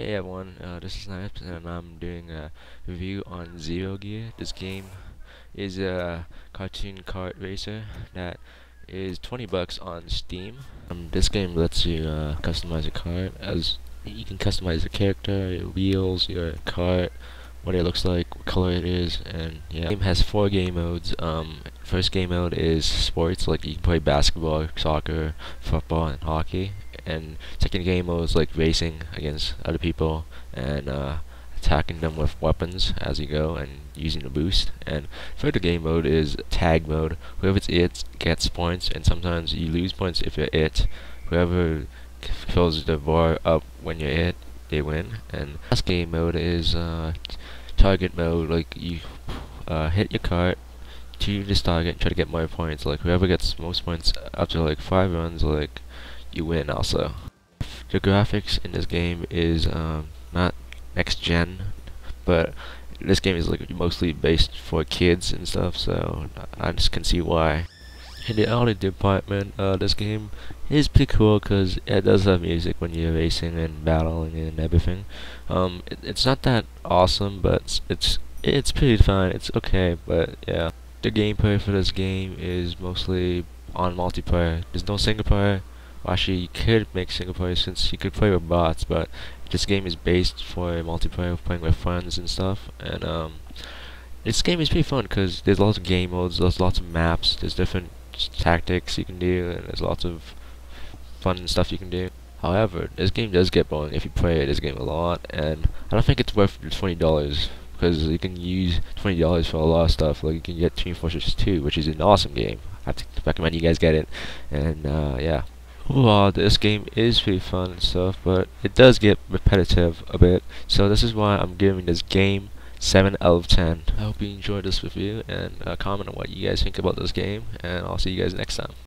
Hey everyone, uh, this is Snipez and I'm doing a review on Zero Gear. This game is a cartoon kart racer that is 20 bucks on Steam. Um, this game lets you uh, customize a kart as you can customize the character, your wheels, your kart, what it looks like, what color it is, and yeah. The game has four game modes. Um, first game mode is sports, like you can play basketball, soccer, football, and hockey. And second game mode is like racing against other people and uh, attacking them with weapons as you go and using the boost. And third game mode is tag mode. Whoever's it gets points, and sometimes you lose points if you're it. Whoever fills the bar up when you're it, they win. And last game mode is uh, target mode, like you uh, hit your kart to this target and try to get more points. Like whoever gets most points after like five runs, like you win also. The graphics in this game is um, not next gen, but this game is like mostly based for kids and stuff, so I just can see why. In the audio department, uh, this game is pretty cool because it does have music when you're racing and battling and everything. Um, it, it's not that awesome, but it's, it's it's pretty fine. It's okay, but yeah. The gameplay for this game is mostly on multiplayer. There's no single player. Well, actually, you could make single player since you could play with bots, but this game is based for multiplayer, playing with friends and stuff. And um, this game is pretty fun because there's lots of game modes, there's lots of maps, there's different tactics you can do, and there's lots of fun stuff you can do. However, this game does get boring if you play this game a lot, and I don't think it's worth twenty dollars because you can use twenty dollars for a lot of stuff. Like you can get Team Fortress 2, which is an awesome game. I recommend you guys get it, and uh, yeah. Overall, this game is pretty fun and stuff, but it does get repetitive a bit. So this is why I'm giving this game 7 out of 10. I hope you enjoyed this review and uh, comment on what you guys think about this game, and I'll see you guys next time.